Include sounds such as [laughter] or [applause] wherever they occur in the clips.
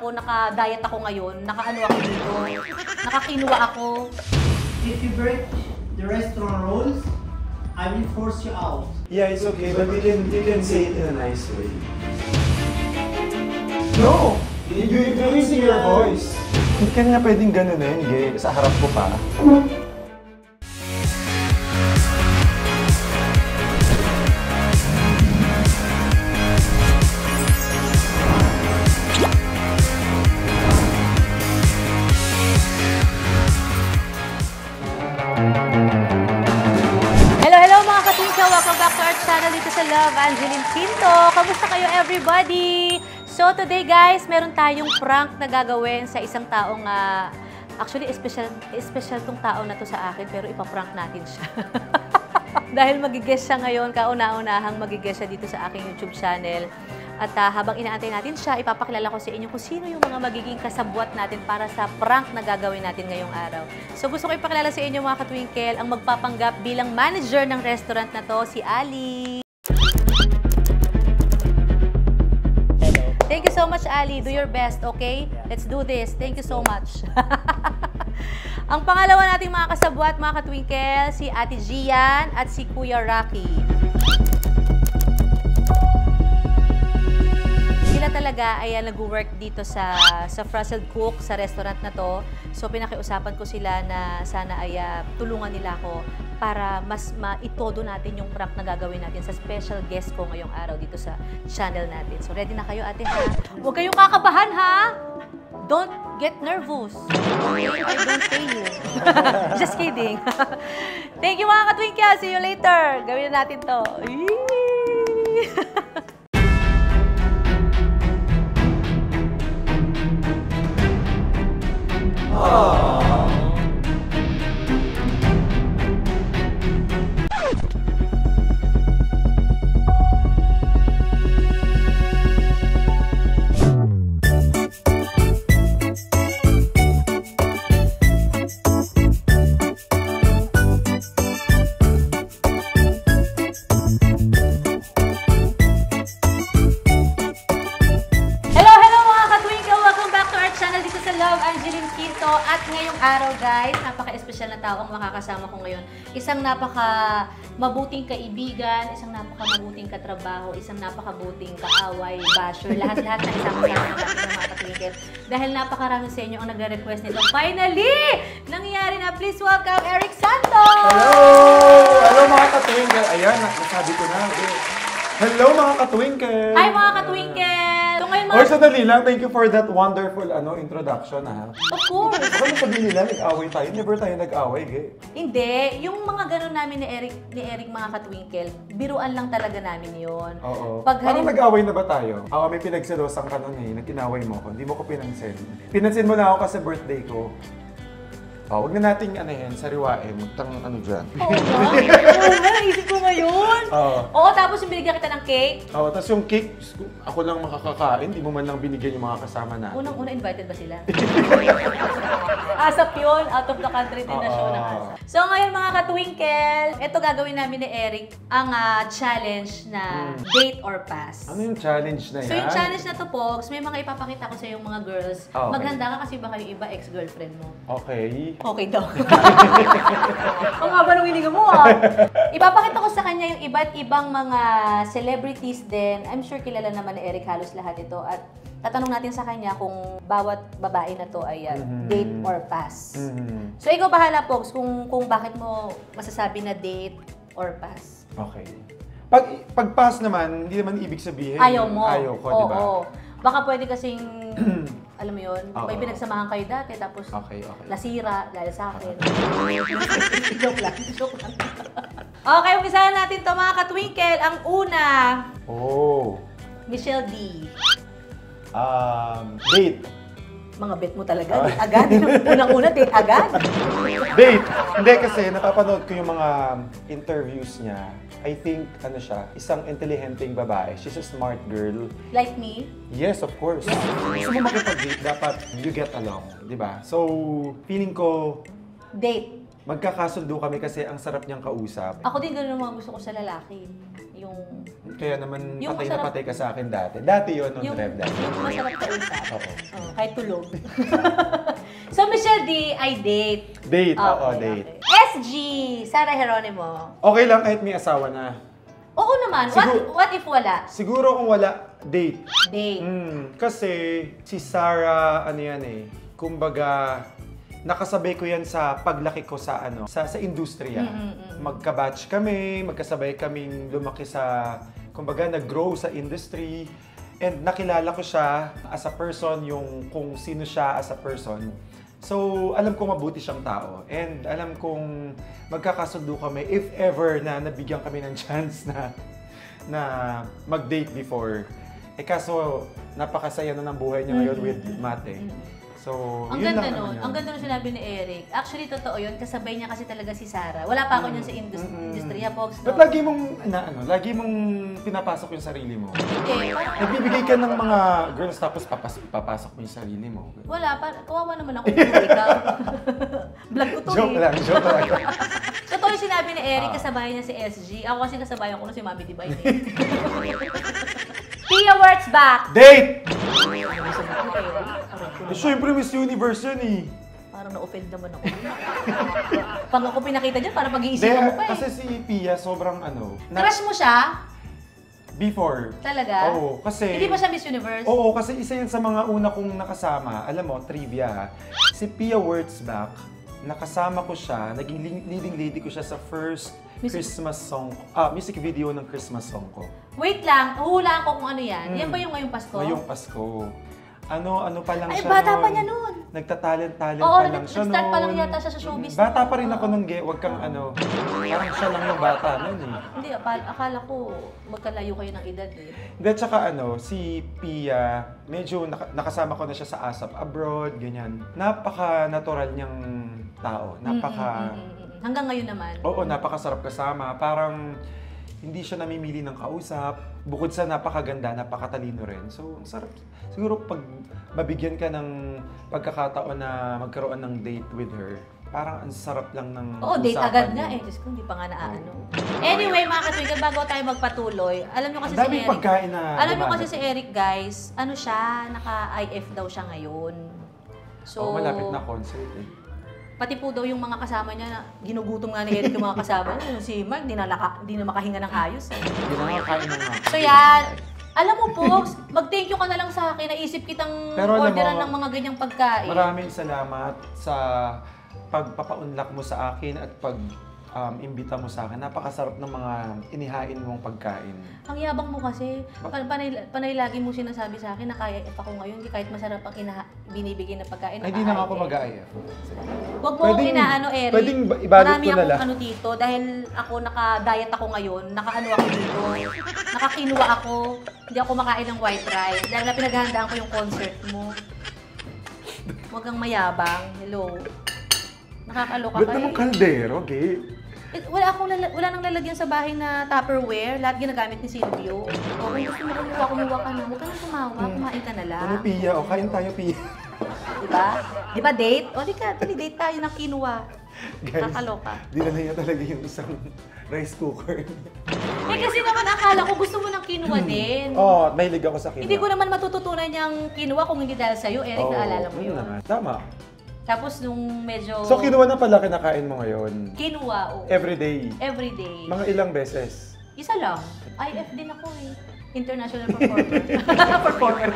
ako, naka-diet ako ngayon, naka-ano ako dito, nakakinuha ako. If you break the restaurant rules, I will force you out. Yeah, it's okay, but you can you can say it in a nice way. No! You, you're raising your voice. Hindi ka nga pwedeng ganunin, gay. Sa harap ko pa. Love Angeline Quinto. Kamusta kayo everybody? So today guys, meron tayong prank na gagawin sa isang taong ah, actually special special tong tao na to sa akin pero ipaprank natin siya. [laughs] Dahil magigest siya ngayon, kauna-unahang magigest siya dito sa aking YouTube channel. At ah, habang inaantay natin siya, ipapakilala ko sa inyo kung sino yung mga magiging kasabwat natin para sa prank na gagawin natin ngayong araw. So gusto ko ipakilala sa inyo mga katwinkle, ang magpapanggap bilang manager ng restaurant na to, si Ali. Thank you so much, Ali. Do your best, okay? Let's do this. Thank you so much. [laughs] Ang pangalawa nating mga kasabwat, mga katwinkle, si Ate Gian at si Kuya Rocky. Sila talaga ay uh, nag-work dito sa sa Frazzled Cook, sa restaurant na to. So pinakiusapan ko sila na sana ay uh, tulungan nila ako para mas maitodo natin yung prank na gagawin natin sa special guest ko ngayong araw dito sa channel natin. So ready na kayo ate ha? Huwag kayong kakabahan ha! Don't get nervous. I don't pay you. [laughs] Just kidding. [laughs] Thank you mga katwinkya. See you later. Gawin na natin to. [laughs] mabuting kaibigan, isang napaka mabuting katrabaho, isang napakabuting kaaway, basher, lahat-lahat na isang kasama natin katwinkle. Dahil napakarami sa inyo ang nagre-request nito. Finally! Nangyayari na. Please welcome Eric Santos! Hello! Hello mga katwinkle! Ayan, nasabi ko na. Hello mga katwinkle! Hi mga katwinkle! Or sandali lang, thank you for that wonderful ano introduction ha. Of course! Mo sabihin nila, nag-away tayo. Never tayo nag-away, gay. Hindi, yung mga ganun namin ni Eric, ni Eric mga katwinkle, biruan lang talaga namin yon. Oo. Pag Parang halim- nag-away na ba tayo? Ako may pinagselosan ka nun eh, nagkinaway mo ko. Hindi mo ko pinansin. Pinansin mo na ako kasi birthday ko. Oh, wag na nating ano yan, sariwain. Tang ano dyan. Oo ba? Oo nga, naisip ko ngayon. Oo. Oo, tapos yung binigyan kita ng cake. Oh, tapos yung cake, ako lang makakakain, di mo man lang binigyan yung mga kasama natin. Unang-una, invited ba sila? [laughs] Asap yun, out of the country din na show ng. Asap. So ngayon mga katwinkle, ito gagawin namin ni Eric ang ah, challenge na date or pass. Ano yung challenge na yan? So yung challenge na to, Pogs, may mga ipapakita ko sa yung mga girls. Ah, Okay. Maghanda ka kasi baka yung iba ex-girlfriend mo. Okay. Okay daw. [laughs] Ang haba ng hininga mo ah. Ipapakita ko sa kanya yung iba't ibang mga celebrities din. I'm sure kilala naman ni Eric halos lahat ito. At tatanong natin sa kanya kung bawat babae na to ay uh, date or pass. Mhm. So ikaw bahala, Pogs, kung, kung bakit mo masasabi na date or pass. Okay. Pag pag-pass naman, hindi naman ibig sabihin. Ayaw mo. Ayaw ko, di ba? Baka pwede kasing, [clears throat] alam mo yun, may Oo. pinagsamahan kayo dati tapos Okay, okay. nasira dahil sa akin. [laughs] joke lang, joke lang. okay, umpisahan natin to mga katwinkle. Ang una, Oh. Michelle D. Um, date. Mga bet mo talaga, date agad. Unang-una, date agad. Date! Hindi kasi napapanood ko yung mga interviews niya. I think, ano siya, isang intelihenteng babae. She's a smart girl. Like me. Yes, of course. Gusto mo makipag-date, dapat you get along. di ba? So, feeling ko, Date. magkakasundo kami kasi ang sarap niyang kausap. Ako din ganun ang mga gusto ko sa lalaki. Yung, Kaya naman Yung patay na masarap- patay ka sa akin dati. Dati yon nung yung, rev dati. yung masarap kausap. Oo. Oh, Kahit tulog. [laughs] [laughs] so, Michelle D ay date. Date, oo, Okay, date. okay. SG, Sarah Geronimo. Okay lang kahit may asawa na. Oo naman. What, Sigur- what if wala? Siguro kung wala, date. Date. Hmm, kasi si Sarah, ano yan eh, kumbaga, nakasabay ko yan sa paglaki ko sa ano, sa sa industriya. Magka-batch kami, magkasabay kaming lumaki sa kumbaga nag-grow sa industry and nakilala ko siya as a person yung kung sino siya as a person. So, alam kong mabuti siyang tao and alam kong magkakasundo kami if ever na nabigyan kami ng [laughs] chance na na mag-date before. Eh kaso, napakasaya na ng buhay niya ngayon with Mate. So, Ang yun ganda lang nun. yun. Ang ganda nun sinabi ni Eric. Actually, totoo yun. Kasabay niya kasi talaga si Sarah. Wala pa ako niyan sa indus- Mm-mm. industriya, Pogs. Ba't lagi mong, na, ano, lagi mong pinapasok yung sarili mo? Parang- Nagbibigay ka ng mga girls tapos papas papasok mo yung sarili mo. Wala. Pa, kawawa naman ako kung ikaw. Vlog [laughs] ko to Joke eh. lang, joke lang. [laughs] Totoo yung sinabi ni Eric, Ah. kasabay niya si SG. Ako kasi kasabayan ko si Mami Divine. eh. [laughs] Pia Words back! Date! Eh, syempre Miss Universe yan eh. Parang na-offend naman ako. [laughs] Pag ako pinakita dyan, parang pag-iisipan mo pa eh. kasi si Pia sobrang ano. na- Crush mo siya? Before. Talaga? Oo, kasi... Hindi ba siya Miss Universe? Oo, kasi isa yan sa mga una kong nakasama. Alam mo, trivia ha. Si Pia Wurtzbach, nakasama ko siya, naging li- leading lady ko siya sa first Music- Christmas song, ah, music video ng Christmas song ko. Wait lang, huhulaan ko kung ano yan. Yan ba yung ngayong Pasko? Ngayong Pasko. Ano, ano pa lang Ay, siya bata pa nun. niya nun. Nagtatalent-talent Oo, pa lang siya nag-start pa lang yata siya sa showbiz Bata pa rin ako nun, Ge. Huwag kang ano. Parang siya lang yung bata nun eh. Hindi, akala, akala ko magkalayo kayo ng edad eh. Hindi, tsaka ano, si Pia, medyo naka- nakasama ko na siya sa ASAP abroad, ganyan. Napaka-natural niyang tao. Napaka... Mm, mm, mm, mm. Hanggang ngayon naman. Oo, napakasarap kasama. Parang hindi siya namimili ng kausap. Bukod sa napakaganda, napakatalino rin. So, ang sarap. Siguro pag mabigyan ka ng pagkakataon na magkaroon ng date with her, parang ang sarap lang ng Oo, date agad nga eh. Diyos ko, hindi pa nga naaano. Anyway, mga katwigan, bago tayo magpatuloy, alam nyo kasi si daming Eric, pagkain na alam nyo kasi si Eric, guys, ano siya, naka-IF daw siya ngayon. So, Oo, malapit na concert eh. Pati po daw yung mga kasama niya, na ginugutom nga ni Eric yung mga kasama niya. Yung si Mark, di na, laka, di na makahinga ng ayos. Eh. Hindi na nga kain na nga. So yan, alam mo po, mag-thank you ka na lang sa akin. Naisip kitang Pero alam orderan mo, ng mga ganyang pagkain. Maraming salamat sa pagpapaunlak mo sa akin at pag um, imbita mo sa akin. Napakasarap ng mga inihain mong pagkain. Ang yabang mo kasi, pa- panay, panay lagi mo sinasabi sa akin na kaya if ako ngayon, kahit masarap ang binibigay na pagkain. Ay, di na nga ako naka-IF. mag-aayaf. Huwag mo Pwedeng- inaano, Eric. pwedeng ba- ibalot ko na lang. ano dito, dahil ako naka-diet ako ngayon, naka-ano ako dito, nakakinuha ako, hindi ako makain ng white rice, dahil na pinaghahandaan ko yung concert mo. Huwag kang mayabang. Hello. Nakakaloka Ba't ka naman eh. kaldero, Gabe? Eh, Wala akong lala- wala nang lalagyan sa bahay na Tupperware. Lahat ginagamit ni Silvio. O, kung gusto mo kumuha, kumuha ka na. Huwag ka nang tumawa. Kumain ka na lang. Ano, Pia? O, kain tayo, Pia. [laughs] Diba? Diba date? O, di ka. Tali date tayo ng kinuha. Guys, Nakakaloka. dinala niya talaga yung isang rice cooker. Eh kasi naman akala ko gusto mo ng kinuha din. Oo, oh, mahilig ako sa kino. Hindi ko naman matututunan yung kinuha kung hindi dahil sa'yo. Eric, Oo, naalala mo yun yun. naman. Tama. Tapos nung medyo... So, kinuha na pala kinakain mo ngayon. Kinuha, o. Everyday. Every day. Mga ilang beses. Isa lang. IF din ako eh. International [laughs] performer. [laughs] performer.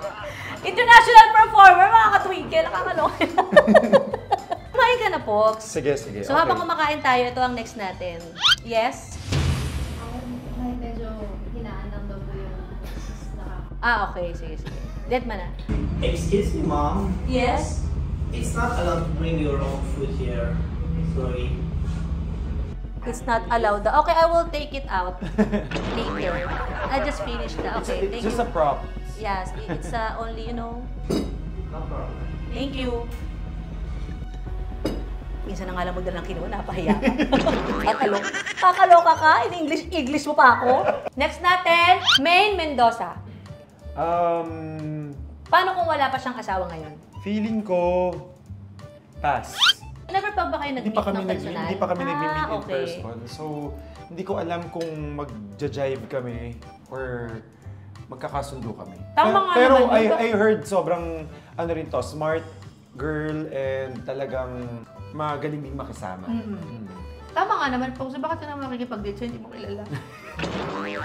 [laughs] International performer, mga katwinkle. Nakakaloka. Kumain ka na, Pox. Sige, sige. So habang kumakain tayo, ito ang next natin. Yes? Ay, medyo hinaan lang daw po yung. Ah, okay. Sige, sige. Dead man na. Excuse me, mom. Yes? It's not allowed to bring your own food here. Sorry. It's not allowed. Okay, I will take it out [laughs] later. I just finished the... It's, Okay, it's thank just you. a prop. Yes, it's uh, only, you know... No problem. Thank you. Minsan na nga lang magdala ng kinuha, napahiya ka. [laughs] [laughs] Kakaloka. Kakaloka ka? In English, English mo pa ako? Next natin, Maine Mendoza. Um, Paano kung wala pa siyang asawa ngayon? Feeling ko, pass. Never pa ba kayo Hindi nag-meet pa kami ng nag personal? hindi pa kami nag-meet ah, in okay. person. So, hindi ko alam kung mag-jive kami or magkakasundo kami. Tama Pero- nga Pero naman, I? I heard sobrrang, ano rin to, smart girl and talagang magaling din makisama. Mm. Tama nga naman, Pogs. Bakit ka naman nakikipag-date so hindi mo kilala?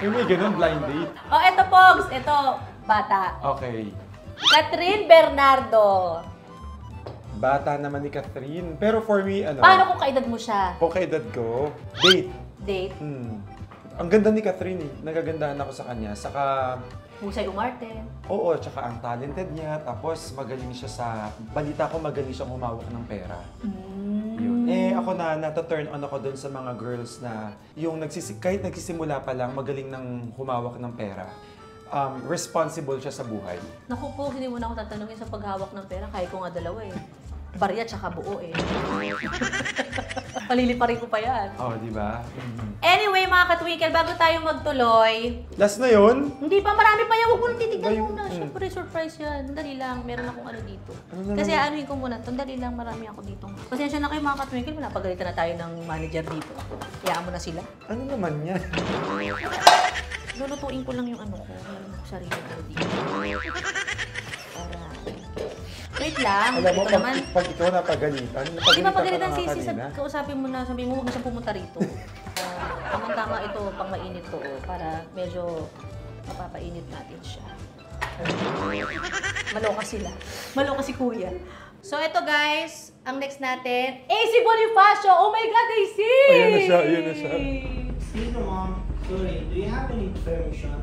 Yung may ganun, blind date. oh, eto, Pogs. Eto, bata. Okay. Catherine Bernardo. Bata naman ni Catherine. Pero for me, ano, Paano kung kaedad mo siya? kung kaedad ko, date. Date? Hmm. Ang ganda ni Catherine eh. Nagagandahan ako sa kanya. Saka, Husay umarte. oo, tsaka ang talented niya. Tapos magaling siya sa, balita ko magaling siyang humawak ng pera. Yun. Eh, ako na, nata-turn on ako dun sa mga girls na yung nagsisi, kahit nagsisimula pa lang, magaling ng humawak ng pera. Um, responsible siya sa buhay. Naku po, hindi mo na ako tatanungin sa paghawak ng pera. Kaya ko nga dalawa eh. Barya tsaka buo eh. [laughs] Paliliparin ko pa yan. Oh, di ba? Mhm. Anyway, mga katwinkle, bago tayo magtuloy, Last na yun. hindi pa, marami pa yan. Huwag mo nang titignan yung- muna. Siyempre, surprise yan. Dali lang. Meron akong ano dito. Ano Kasi naman? anuhin ko muna. ito. Dali lang, marami ako dito. Pasensya na kayo mga katwinkle. Pinapagalitan na tayo ng manager dito. Kayaan mo na sila. Ano naman yan? [laughs] Lulutuin ko lang yung ano ko. Ako sarili ko dito. Para... Wait lang. Alam mo, Ito pag, naman. pag ikaw napagalitan, Di ba pagalitan ka Sisi, kanina. sab- kausapin mo na, sabihin mo huwag na siyang pumunta rito. Uh, Tamang-tama ito, pang mainit to, oh, para medyo mapapainit natin siya. Maloka sila. Maloka si Kuya. So ito guys, ang next natin, AC Bonifacio! Oh my God, AC! Ayan na siya, ayan na siya. Excuse me, mom. Sorry, do you have any permission?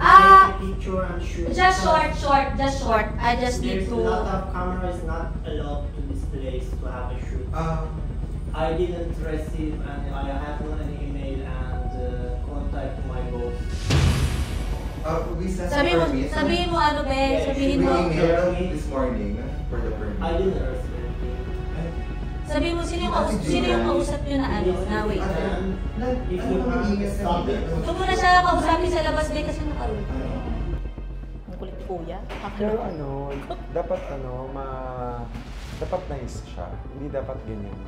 Ah, take a picture and shoot? Just short, short, just short. I just need There's to... a lot of cameras not allowed to this place to have a shoot. Um, I didn't receive and I have not an email and uh, contact my boss. Uh, we sent Sabihin mo, permit. sabihin mo ano be, sabihin We mo, emailed this morning for the permit. I didn't receive sabihin mo, sino yung, kaus- sino yung kausap nyo na ano, na waiter? And Nag- if ano you ba have email sa stop it. Ito muna siya kausapin sa labas be kasi nakaroon. Ang kulit ni Kuya. pero ano, dapat ano, ma... Dapat nice siya. Hindi dapat ganyan.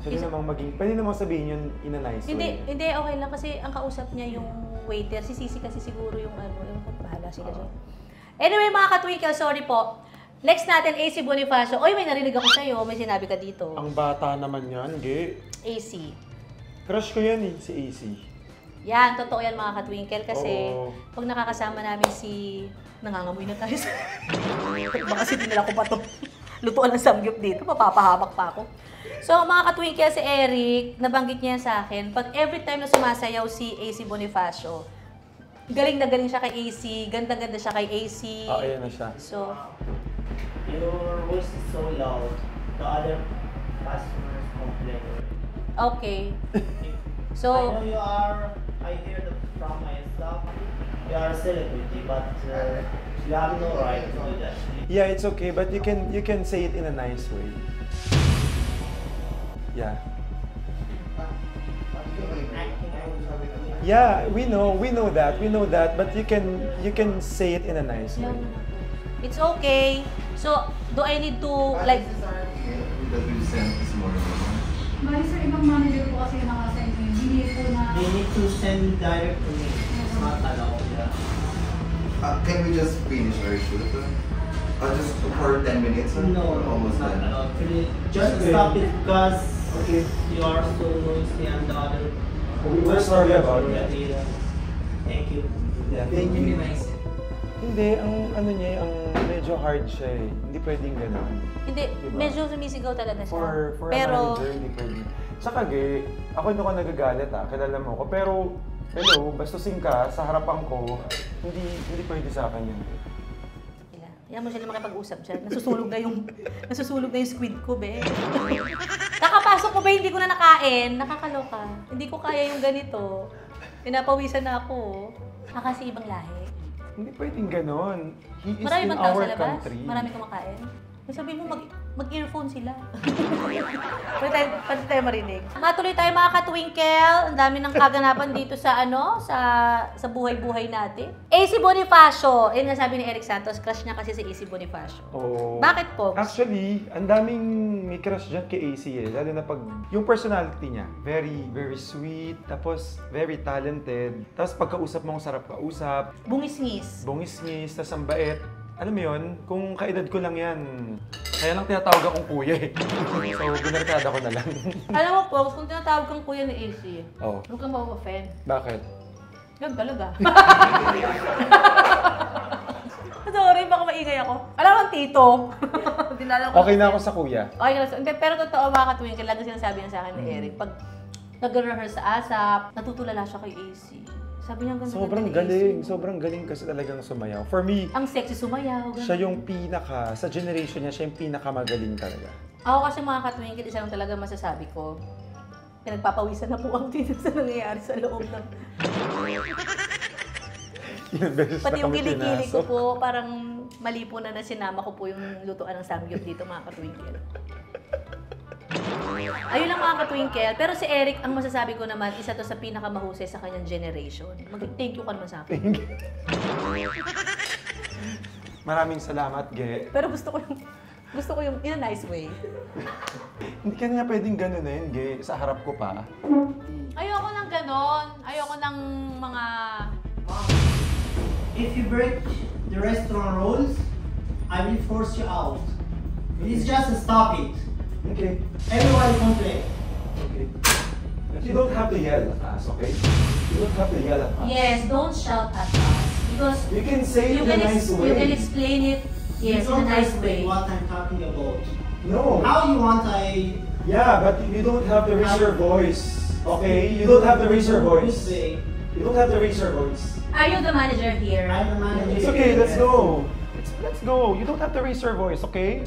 Pwede Isa- namang maging, pwede namang sabihin yun in a nice Hindi, way. hindi, okay lang kasi ang kausap niya yung waiter. Si Sisi kasi siguro yung ano, yung bahala sila dyan. Anyway, mga katwinkle, sorry po. Next natin, AC Bonifacio. Oy, may narinig ako sa'yo. May sinabi ka dito. Ang bata naman yan, ge. AC. Crush ko yan eh, si AC. Yan, totoo yan mga katwinkle kasi Oo. pag nakakasama namin si... Nangangamoy na tayo sa... [laughs] Baka si nila ko pa to. [laughs] Lutuan ng samgyup dito, mapapahamak pa ako. So mga katwinkle, si Eric, nabanggit niya yan sa akin, pag every time na sumasayaw si AC Bonifacio, galing na galing siya kay AC, ganda-ganda siya kay AC. Ah, ayan na siya. So, Your voice is so loud. The other customers complain. okay. [laughs] so I So, know you are, I hear that from my staff, you are a celebrity, but uh, you have no right to do that. Yeah, it's okay, but you can you can say it in a nice way. Yeah. Yeah, we know, we know that, we know that, but you can you can say it in a nice way. It's okay. So, do I need to, like, This is that we sent this morning. Bali sir, ibang manager po kasi yung nakasend nyo. Hindi po na... They need to send direct to me. It's not allowed. Yeah. Uh, can we just finish our shoot? Uh, just for 10 minutes? or No, no, almost not done. allowed. Please, Just Okay. stop it because you are so noisy and the other. We're sorry about that. Thank you. Yeah, thank you. Hindi, ang ano niya, ang medyo hard siya eh. Hindi pwedeng gano'n. hindi, Diba? medyo sumisigaw talaga siya. For, for Pero, a manager, hindi pwede. Tsaka gay, ako hindi ako nagagalit ah, kilala mo ko. Pero, hello, bastusin ka sa harapan ko, hindi hindi pwede sa akin yun. Ila, yan mo sila makipag-usap dyan. Nasusulog na yung, [laughs] nasusulog na yung squid ko, be. [laughs] Kakapasok ko ba hindi ko na nakain? Nakakaloka. Hindi ko kaya yung ganito. Pinapawisan na ako. Ah, kasi ibang lahi. Hindi pwedeng gano'n. He is Marami in bang tao our sa labas? country. Marami kumakain? May sabihin mo, mag, mag-earphone sila. [laughs] Pwede tayo, pwede tayo marinig. Matuloy tayo mga katwinkle. Ang dami ng kaganapan dito sa ano, sa sa buhay-buhay natin. AC Bonifacio. Yun nga sabi ni Eric Santos, crush niya kasi si AC Bonifacio. Oh. Bakit po? Actually, ang daming may crush dyan kay AC eh. Lalo na pag yung personality niya, very, very sweet, tapos very talented. Tapos pagkausap mo, ang sarap kausap, Bungis-ngis. bungis-ngis, tapos ang bait. Alam mo yun, kung kaedad ko lang yan, kaya lang tinatawag akong kuya eh. [laughs] so, binarkada ko na lang. [laughs] Alam mo po, kung tinatawag kang kuya ni AC, oh, huwag kang ma-offend. bakit? Ganun talaga. [laughs] Sorry, baka maingay ako. Alam mo, tito. Dinala ko. Okay na ako sa kuya. Okay ka na. Hindi, pero totoo mga katuwing, lagi sinasabi niya sa akin ni Mm. Eric, pag nag-rehearse sa ASAP, natutulala siya kay AC. Sabi niya, ang ganda Sobrang ni galing. Sobrang galing kasi talagang sumayaw. For me, Ang sexy sumayaw. ganun. siya yung pinaka, sa generation niya, siya yung pinakamagaling talaga. Ako kasi mga katuwing, isa lang talaga masasabi ko. Pinagpapawisan na po ako dito sa nangyayari sa loob ng... [laughs] Ilang beses na Pati yung kami kilikili ko pinasok. po, parang mali po na nasinama ko po yung lutuan ng samgyup dito mga katwinkle. Ayun lang mga katwinkle. Pero si Eric, ang masasabi ko naman, isa to sa pinakamahusay sa kanyang generation. Mag-thank you ka naman sa akin. [laughs] Maraming salamat, Ge. Pero gusto ko yung, gusto ko yung in a nice way. Hindi ka na pwedeng ganunin, Ge. Sa harap ko pa. Ayoko ng ganon. Ayoko ng mga... If you break the restaurant rules, I will force you out. It's just stop it. Okay. Everybody complain. Okay. You don't have to yell at us, okay? You don't have to yell at us. Yes, don't shout at us. Because You can say you it in can, a nice way. you can explain it, yes, in a nice way. what I'm talking about. No. How you want I Yeah, but you don't have to raise your voice. Okay? You don't have to raise your good voice. way? You don't have to raise your voice. Are you the manager here? I'm the manager. It's okay, let's go. Let's, let's go. You don't have to raise your voice, okay?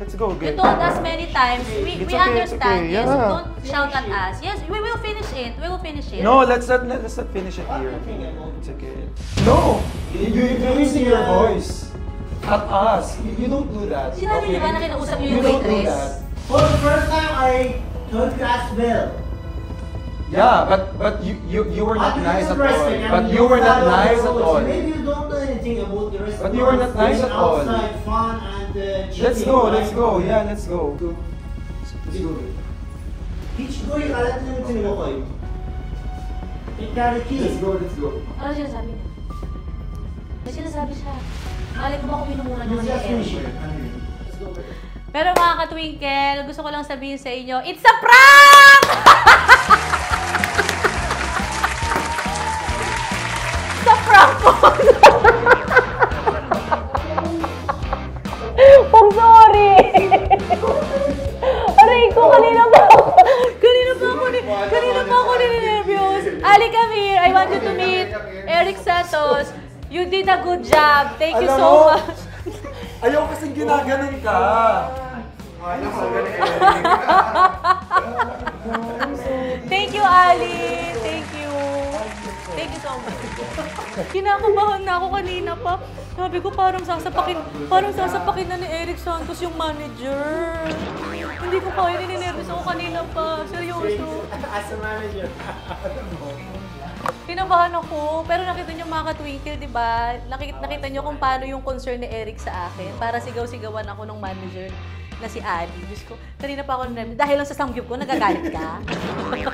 Let's go, again. You told us many times, we, It's we okay, understand, okay, yes, yeah. don't shout at us. Yes, we will finish it, we will finish it. No, let's not let's not finish it here. do you think about It's okay. No, you you're raising your voice at us. You, you don't do that. Sinabi niyo ba na kinausap niyo yung You don't do waitress? that. For the first time, I told you as well. Yeah, but but you you you were not nice at all. But you you were not nice at all. Maybe you don't know anything about the restaurant. But you were not nice at all. Outside fun cheating. Let's go, let's go. Yeah, let's go. Let's go. Beach ko yung alat na yung tinimo ko yun. Mentality. Let's go. Let's go. Ano sinasabi niya? May sinasabi siya. Malay ko ba kung niya finish Eric? it. Let's go. Pero mga katwinkle, gusto ko lang sabihin sa inyo, it's a prank! [laughs] it's a prank po! [laughs] Eric Santos. You did a good job. Thank you Alam so mo, much. [laughs] Ayaw kasing ginaganon ka. Thank you, Ali. Thank you. Thank you so much. Kinakabahan na ako kanina pa. Sabi ko parang sasapakin, parang sasapakin na ni Eric Santos yung manager. Hindi ko kaya, nininervous ako kanina pa. Seryoso. As a manager. [laughs] Kinabahan ako. Pero nakita niyo mga katwinkle, di ba? Nakita, nakita niyo kung paano yung concern ni Eric sa akin. Para sigaw-sigawan ako ng manager na si Ali. Diyos ko, kanina pa ako narinig. Dahil lang sa samgyup ko, nagagalit ka.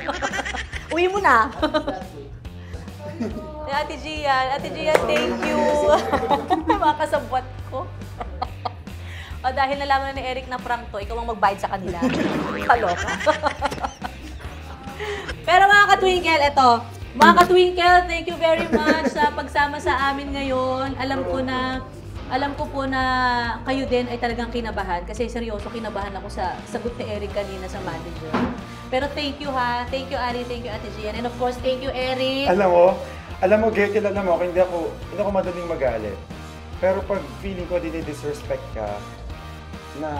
[laughs] Uwi mo na. [laughs] Ate Gian, Ate Gian, thank you. [laughs] Mga kasabwat ko. o dahil nalaman na ni Eric na prank to, ikaw ang magbayad sa kanila. Kaloka. Pero mga katwinkle, eto. Mga katwinkle, thank you very much sa pagsama sa amin ngayon. Alam ko na alam ko po na kayo din ay talagang kinabahan kasi seryoso kinabahan ako sa sagot ni Eric kanina sa manager. Pero thank you ha. Thank you Ali, thank you Ate Gian. And of course, thank you Eric. Alam mo, alam mo, Gay, kilala mo ako, hindi ako, hindi ako madaling magalit. Pero pag feeling ko dinidisrespect ka, na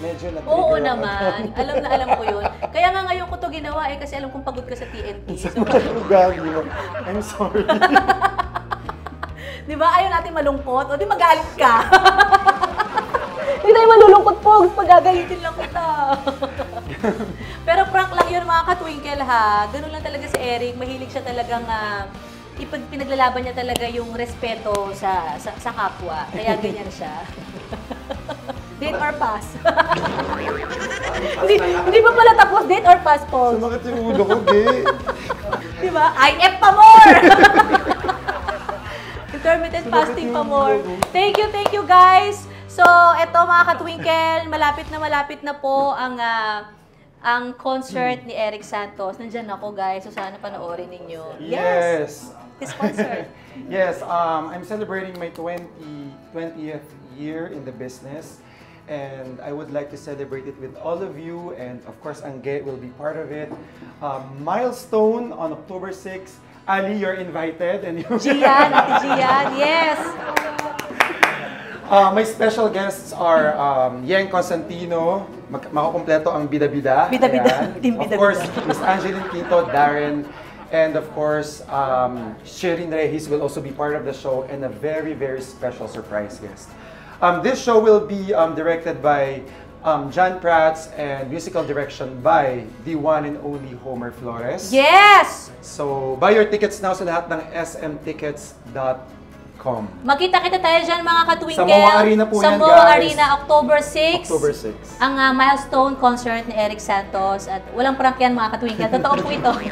medyo na Oo naman. [laughs] Alam na alam ko yun. Kaya nga ngayon ko to ginawa eh kasi alam kong pagod ka sa TNT. So. I'm sorry. [laughs] di ba ayaw natin malungkot? O di magalit ka. [laughs] Hindi tayo malulungkot, Pogs. Pagagalitin lang kita. Pero prank lang yun, mga katwinkle, ha. Ganun lang talaga si Eric. Mahilig siya talagang... ah, ipag pinaglalaban niya talaga yung respeto sa, sa, sa kapwa. Kaya ganyan siya. Date or pass? hindi, hindi pa pala tapos, date or pass, Pogs. Sumakit yung ulo ko, gay. Di ba? IF pa more! [laughs] Intermittent fasting pa more. Thank you, thank you guys. So, eto mga katwinkle, malapit na malapit na po ang ah, ang concert ni Eric Santos. Nandyan ako guys, so sana panoorin ninyo. Yes. His concert. [laughs] yes, um, I'm celebrating my 20, 20th year in the business. And I would like to celebrate it with all of you. And of course, Angge will be part of it. Um, milestone on October 6. Ali, you're invited. And you Gian, Gian, yes. Uh, my special guests are um, Yen Constantino, mag- makukompleto ang bida-bida. Bida-bida, team [laughs] Of bida-bida. course, Miss Angeline Quinto, Darren, and of course, um, Shirin Reyes will also be part of the show and a very, very special surprise guest. Um, this show will be um, directed by um, John Prats and musical direction by the one and only Homer Flores. Yes! So, buy your tickets now sa lahat ng smtickets.com. Makita-kita tayo dyan mga katwinkle. Sa MOA Arena po Sa yan, MOA guys. Arena, October 6. October 6. Ang ah, milestone concert ni Eric Santos. At walang prank yan mga katwinkle. Totoo po ito. [laughs]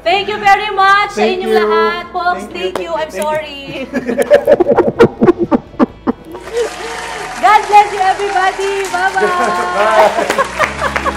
Thank you very much sa Thank inyong you. lahat. Folks, Thank thank you. you. I'm Thank you. sorry. God [laughs] Thank you, everybody. Bye-bye. [laughs] Bye.